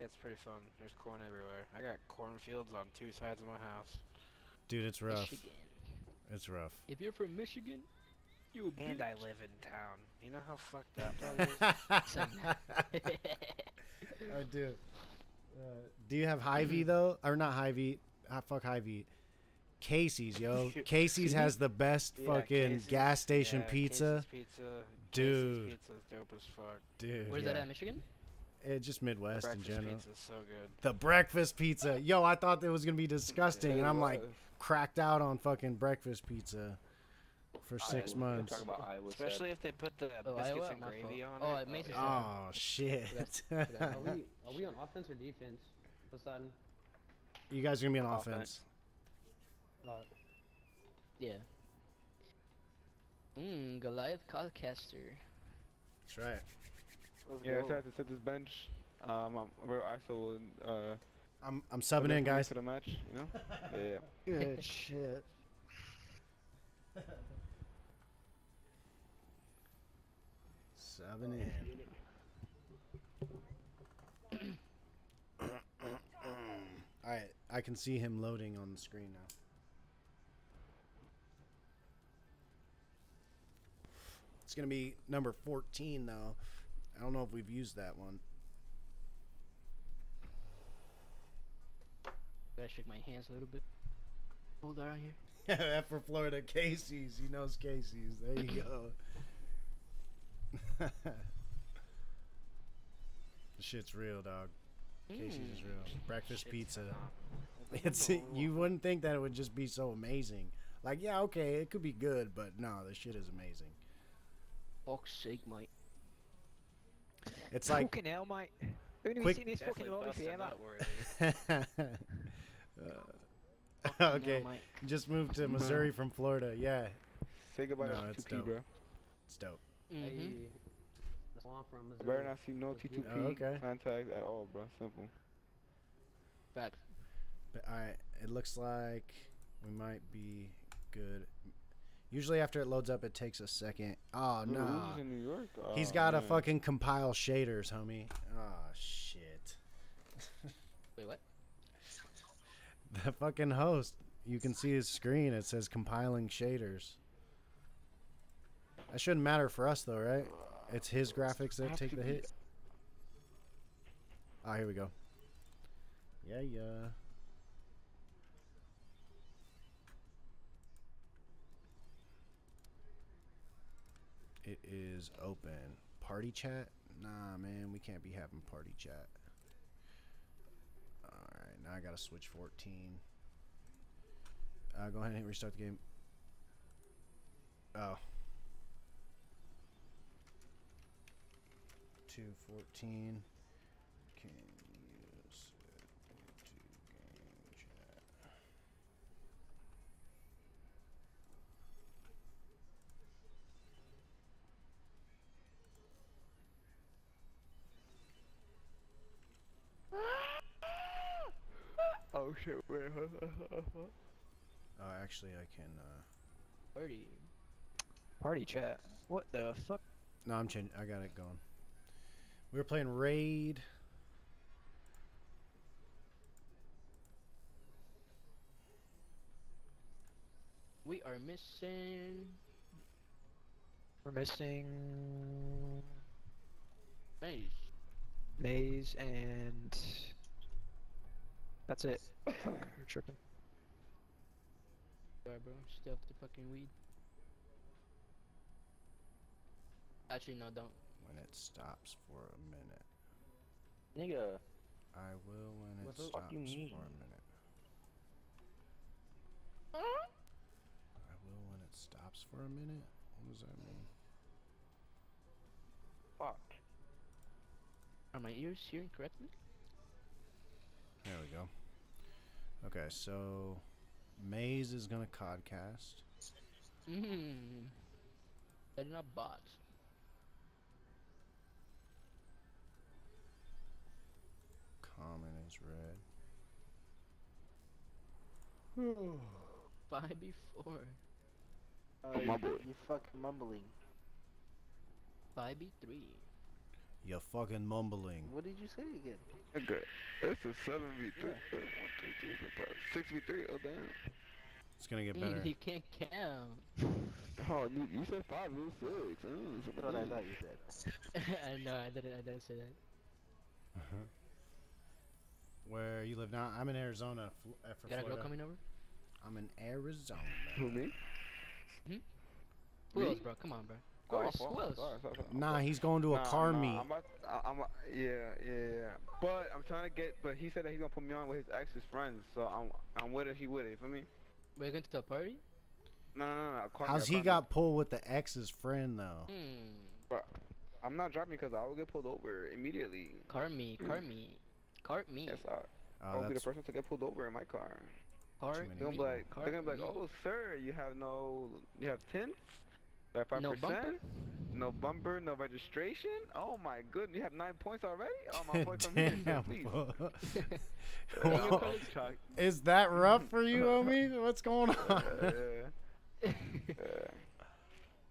It's pretty fun. There's corn everywhere. I got cornfields on two sides of my house. Dude, it's rough. Michigan. It's rough. If you're from Michigan, you a And. I live in town. You know how fucked up that is? (laughs) I do. Uh, do you have Hy-Vee though, or not Hy-Vee? Ah, fuck Hy-Vee. Casey's, yo. (laughs) Casey's has the best Yeah, fucking Casey's- gas station yeah, pizza, Casey's pizza. Dude. Casey's pizza's dope as fuck. dude. Where's yeah. that at, Michigan? It just Midwest in Breakfast general. pizza's so good. The breakfast pizza, yo. I thought it was gonna be (laughs) disgusting, and I'm like cracked out on fucking breakfast pizza for six Iowa. months. About Especially if they put the Oh, biscuits Iowa? and gravy on Oh, it. it makes. Oh (laughs) shit! Forgot- forgot. Are we are we on offense or defense? Poseidon? you guys are gonna be on Offense. offense. Uh, Yeah. Mmm, Goliath Codcaster. That's right. Let's Yeah, I go. tried to set this bench. Um, I'm, we're ISO. Uh, I'm I'm subbing in, guys. for the match. You know. (laughs) yeah. Good shit. Subbing in. (coughs) All right, I can see him loading on the screen now. It's gonna be number 14 though. I don't know if we've used that one. Gotta shake my hands a little bit. Hold on here. F (laughs) for Florida, Casey's. He knows Casey's. There you go. (laughs) the shit's real, dog. Casey's is real. Mm. Breakfast pizza. (laughs) It's you wouldn't think that it would just be so amazing. Like, yeah, okay, it could be good, but no, the shit is amazing. Fuck's sake, mate. It's like fucking hell, mate. Who knew Quick- seen this fucking Definitely lobby busting forever? Uh, (laughs) okay, No, mate. just moved to Missouri from Florida. Yeah, Say goodbye No, to it's 2P, dope. bro. it's dope. Mm-hmm. hey, I'm from. Better not see no T2P Oh, okay. contact at all, bro. Simple. Fact. But all right, it looks like we might be good. Usually after it loads up, it takes a second. Oh Who- no, Who's in New York? he's Oh, got to fucking compile shaders, homie. Oh shit. (laughs) Wait, what? The fucking host. You can see his screen. It says compiling shaders. That shouldn't matter for us though, right? It's his graphics that take the hit. Ah, here we go. Yeah, yeah. It is open. Party chat? Nah, man, we can't be having party chat. Alright, now I gotta switch 14. Uh, go ahead and restart the game. Oh. 214. Oh shit, wait, huh, huh, huh, huh. Oh, actually, I can. Uh, Party. Party chat. What the fuck? no, I'm changing. I got it going. We were playing Raid. We are missing. We're missing Maze. Maze and that's it. (coughs) Fuck, you're tripping. Sorry, bro. Stay off the fucking weed. Actually, no, don't. When it stops for a minute. Nigga, I will when What it the stops fuck you mean? for a minute. I will when it stops for a minute? What does that mean? fuck. Are my ears hearing correctly? There we go. Okay, so Maze is gonna codcast. Mmm. Better not bot. Common is red. (sighs) Five before. Oh, you, you fucking mumbling. Five B3. You're fucking mumbling. What did you say again? Okay. That's a 7v3. 6v3, oh damn. It's gonna get better. You can't count. (laughs) Oh, you, you said 5 v 6 Mm, That's what I thought you said. (laughs) no, I didn't, I didn't say that. Uh -huh. Where you live now? I'm in Arizona. Uh, for you got Florida. a girl coming over? I'm in Arizona. Who, me? Hmm? Who me? else, bro? Come on, bro. Of Oh, course. fuck, Who sorry, sorry, sorry. Nah, he's going to a Nah, car nah, meet. I'm about, I, I'm, yeah, yeah, yeah. But I'm trying to get, but he said that he's gonna put me on with his ex's friends, so I'm, I'm with it. He with it. You feel me? We're going to a party? No, no, no. no. Call How's call he me. got pulled with the ex's friend though? Hmm. I'm not driving because I will get pulled over immediately. Car me, car me. Car me. Yes, I, Oh, I'll be the that's person to get pulled over in my car. Car They're gonna be like, they're gonna be like, oh, sir, you have no, you have tints, like five No percent, bumper? no bumper, no registration. Oh my goodness, you have nine points already. Oh my boy from here, (laughs) please. bro. And (laughs) your Whoa. colleagues- Chuck. Is that rough for you, (laughs) homie? What's going uh, on? Yeah, uh. yeah.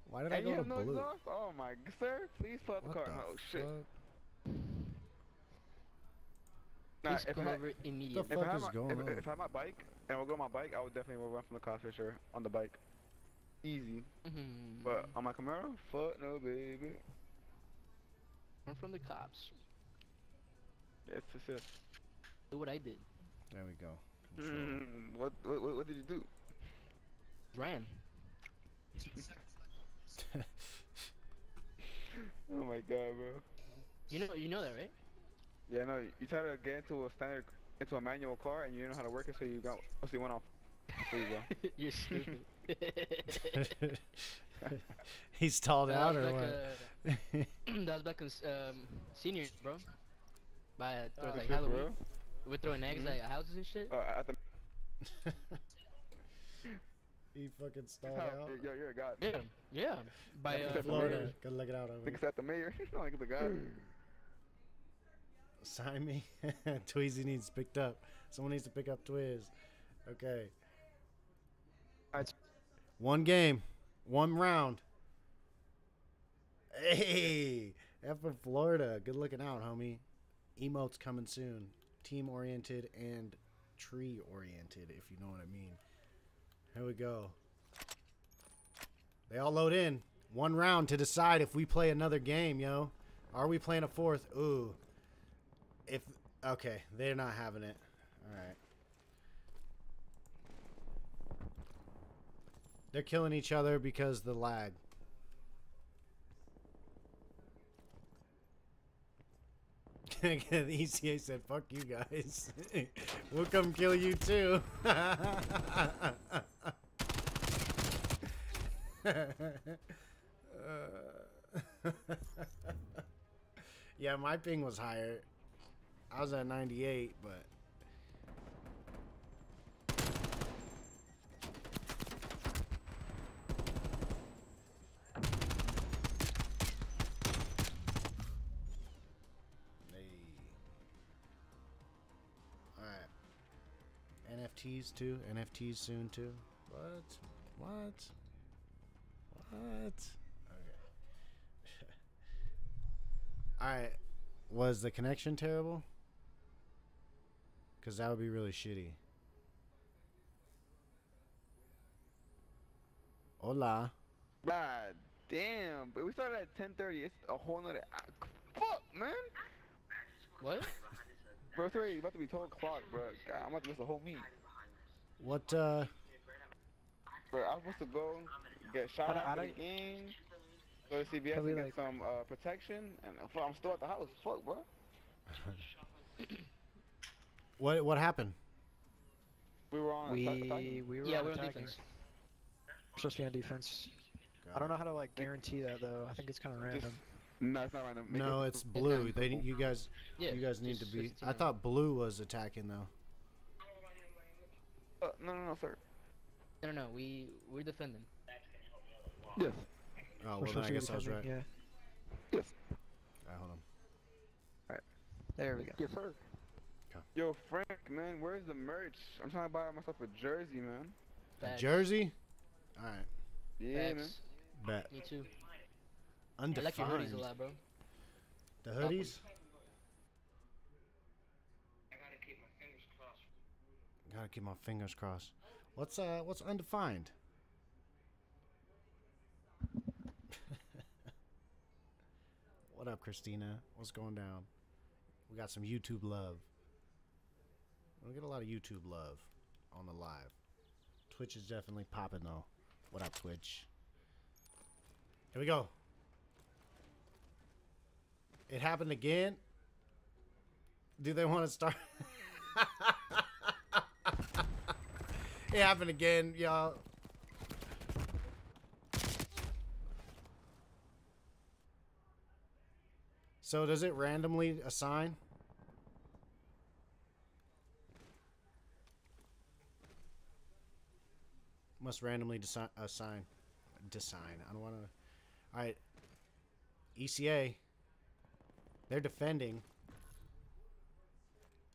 Why did I And go you to no blue? exhaust? Oh my, sir, please pull out the What car. the Oh shit. fuck? Nah, if I, immediately. The if I had my, if, on? if I had my bike and we'll go on my bike, I would definitely run from the car for sure on the bike. Easy. Mhm. But on my Camaro, fuck no, baby. Run from the cops. Yes, yes, yes. Do what I did. There we go. Mm, what, what, what, what did you do? Ran. (laughs) Oh my god, bro. You know, you know that, right? Yeah, no, you try to get into a standard, into a manual car, and you didn't know how to work it, so you got, so you went off. There you go. (laughs) You're stupid. (laughs) he stalled out or what? uh, (clears throat) that was back in um, seniors, bro. By uh, Oh, like Halloween. real? We're throwing eggs Mhm. at houses and shit. Uh, at the, (laughs) he fucking stalled oh, out. yo, you're a god. Yeah, yeah. By uh, Florida. Good look it out I over. think it's at the mayor. (laughs) like the guy. (clears throat) Sign me. Tweezy needs picked up. Someone needs to pick up Twiz. Okay. Alright. One game. One round. Hey! F of Florida. Good looking out, homie. Emotes coming soon. Team oriented and tree oriented, if you know what I mean. Here we go. They all load in. One round to decide if we play another game, yo. Are we playing a fourth? Ooh. If okay, they're not having it. All right. They're killing each other because the lag. (laughs) the ECA said, "Fuck you guys. (laughs) we'll come kill you too." (laughs) Yeah, my ping was higher. I was at 98, but NFTs too? NFTs soon too? What? What? What? (laughs) Okay. Alright. Was the connection terrible? Because that would be really shitty. Hola. God damn, but we started at 10:30. It's a whole nother. ah, Fuck, man. What? Bro, it's already about to be 12 o'clock, bro. God, I'm about to miss the whole meet. What, uh. Bro, I was supposed to go get shot How at do- how for the do- game, go to CVS Can we, and get like- some uh, protection, and I'm still at the house. Fuck, bro. (coughs) What, what happened? We were on. attack- We attacking. we were Yeah, on we're on defense. We're supposed to be on defense. I don't know how to like guarantee that though. I think it's kind of random. No, it's not random. Make No, it- it's blue. They you guys. Yeah. you guys need to be. switch I team. thought blue was attacking though. Uh, no, no, no, sir. No, no, no. We we're defending. Yes. Oh We're well, then I guess I was right. defending, Yeah. Alright, hold on. Alright. There we go. Yes, sir. Yo, Frank, man, where's the merch? I'm trying to buy myself a jersey, man. A Jersey. All right. Yeah, man. Bet. Me too. I like your hoodies a lot, bro. The hoodies. Gotta keep my fingers crossed. What's uh what's undefined? (laughs) what up, Christina? What's going down? We got some YouTube love. We get a lot of YouTube love on the live. Twitch is definitely popping though. What up, Twitch? Here we go. It happened again. Do they want to start? (laughs) it happened again, y'all. So does it randomly assign? Must randomly assign. Design. I don't want to. All right. ECA. They're defending.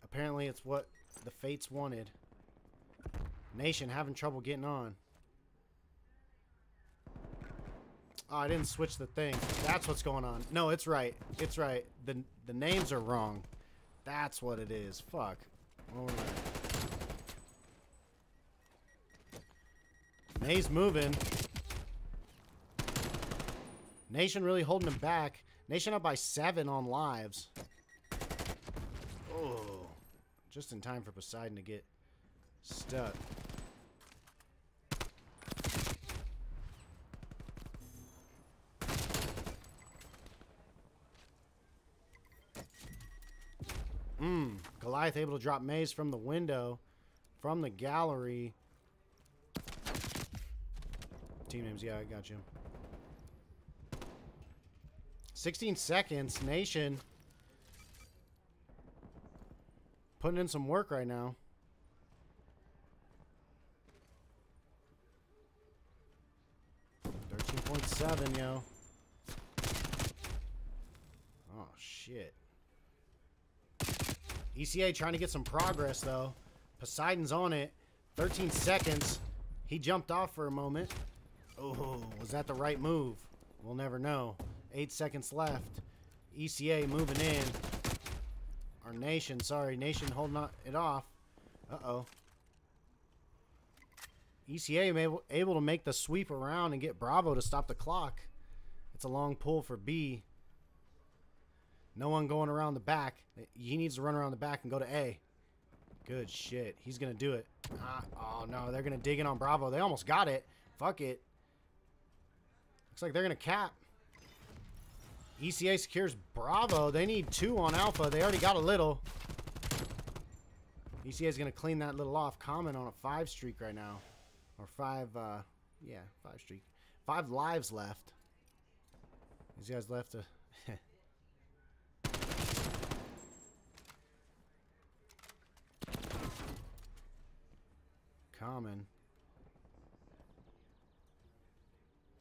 Apparently, it's what the Fates wanted. Nation having trouble getting on. Oh, I didn't switch the thing. That's what's going on. No, it's right. It's right. The the names are wrong. That's what it is. Fuck. What was that? May's moving. Nation really holding him back. Nation up by seven on lives. Oh, just in time for Poseidon to get stuck. Goliath able to drop Maze from the window, from the gallery. Team names, yeah, I got you. 16 seconds. Nation. Putting in some work right now. Thirteen point seven, yo. Oh shit. ECA trying to get some progress though. Poseidon's on it. 13 seconds. He jumped off for a moment. Oh, was that the right move? We'll never know. Eight seconds left. ECA moving in. Our nation, sorry, nation holding it off. Uh-oh. ECA able, able to make the sweep around and get Bravo to stop the clock. It's a long pull for B. No one going around the back. He needs to run around the back and go to A. Good shit. He's going to do it. Ah, oh, no. They're going to dig in on Bravo. They almost got it. Fuck it. Looks like they're going to cap. ECA secures Bravo. They need two on Alpha. They already got a little. ECA is going to clean that little off. Common on a five streak right now. Or five, uh, yeah, five streak. Five lives left. These guys left a. Common.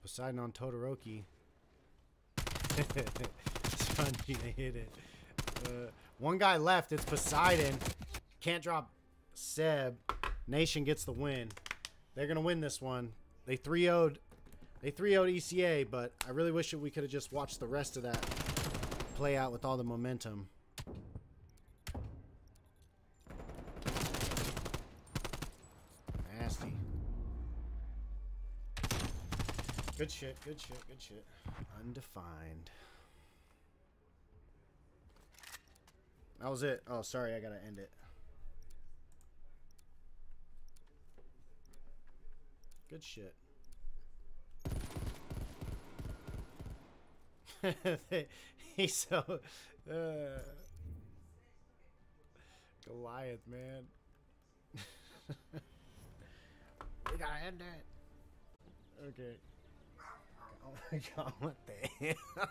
Poseidon on Todoroki. (laughs) Spongy, they hit it. Uh, one guy left. It's Poseidon. Can't drop Seb. Nation gets the win. They're gonna win this one. They 3 0'd they 3 0'd ECA, but I really wish we could have just watched the rest of that play out with all the momentum. Good shit, good shit, good shit. Undefined. That was it. Oh, sorry, I gotta end it. Good shit. (laughs) He's so uh, Goliath, man. (laughs) we gotta end it. Okay. Oh my god, what the hell?